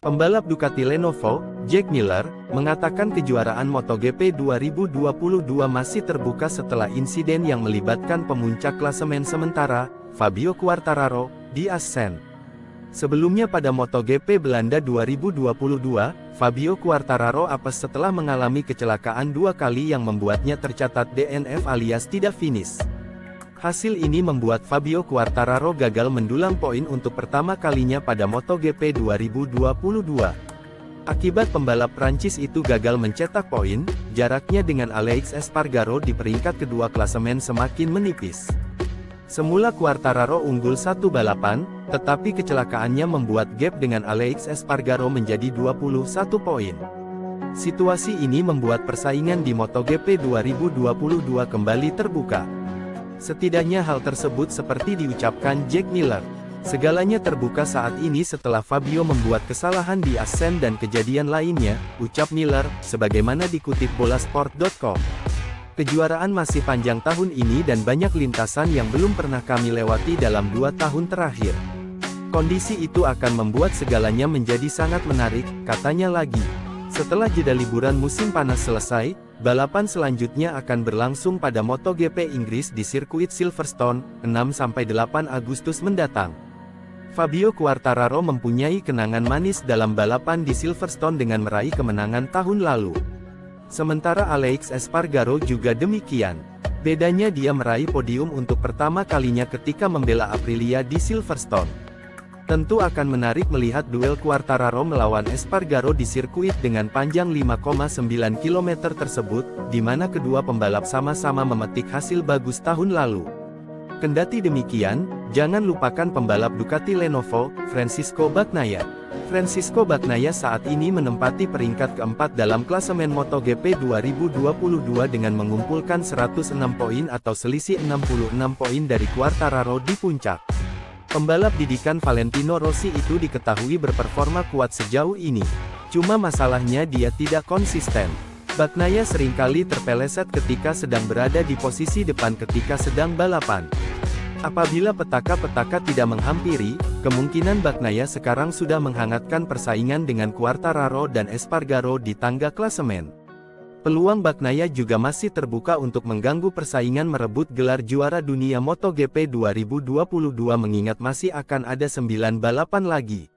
Pembalap Ducati Lenovo, Jack Miller, mengatakan kejuaraan MotoGP 2022 masih terbuka setelah insiden yang melibatkan pemuncak klasemen sementara, Fabio Quartararo, di Assen. Sebelumnya pada MotoGP Belanda 2022, Fabio Quartararo apes setelah mengalami kecelakaan dua kali yang membuatnya tercatat DNF alias tidak finish. Hasil ini membuat Fabio Quartararo gagal mendulang poin untuk pertama kalinya pada MotoGP 2022. Akibat pembalap Prancis itu gagal mencetak poin, jaraknya dengan Alex Espargaro di peringkat kedua klasemen semakin menipis. Semula Quartararo unggul satu balapan, tetapi kecelakaannya membuat gap dengan Alex Espargaro menjadi 21 poin. Situasi ini membuat persaingan di MotoGP 2022 kembali terbuka. Setidaknya hal tersebut seperti diucapkan Jack Miller. Segalanya terbuka saat ini setelah Fabio membuat kesalahan di Asen dan kejadian lainnya, ucap Miller, sebagaimana dikutip bolasport.com. Kejuaraan masih panjang tahun ini dan banyak lintasan yang belum pernah kami lewati dalam dua tahun terakhir. Kondisi itu akan membuat segalanya menjadi sangat menarik, katanya lagi. Setelah jeda liburan musim panas selesai, Balapan selanjutnya akan berlangsung pada MotoGP Inggris di sirkuit Silverstone, 6-8 Agustus mendatang. Fabio Quartararo mempunyai kenangan manis dalam balapan di Silverstone dengan meraih kemenangan tahun lalu. Sementara Alex Espargaro juga demikian. Bedanya dia meraih podium untuk pertama kalinya ketika membela Aprilia di Silverstone. Tentu akan menarik melihat duel Quartararo melawan Espargaro di sirkuit dengan panjang 5,9 km tersebut, di mana kedua pembalap sama-sama memetik hasil bagus tahun lalu. Kendati demikian, jangan lupakan pembalap Ducati Lenovo, Francisco Bagnaia. Francisco Bagnaia saat ini menempati peringkat keempat dalam klasemen MotoGP 2022 dengan mengumpulkan 106 poin atau selisih 66 poin dari Quartararo di puncak. Pembalap didikan Valentino Rossi itu diketahui berperforma kuat sejauh ini. Cuma masalahnya dia tidak konsisten. Bagnaia sering kali terpeleset ketika sedang berada di posisi depan ketika sedang balapan. Apabila petaka-petaka tidak menghampiri, kemungkinan Bagnaia sekarang sudah menghangatkan persaingan dengan Quartararo dan Espargaro di tangga klasemen. Peluang Bagnaia juga masih terbuka untuk mengganggu persaingan merebut gelar juara dunia MotoGP 2022 mengingat masih akan ada 9 balapan lagi.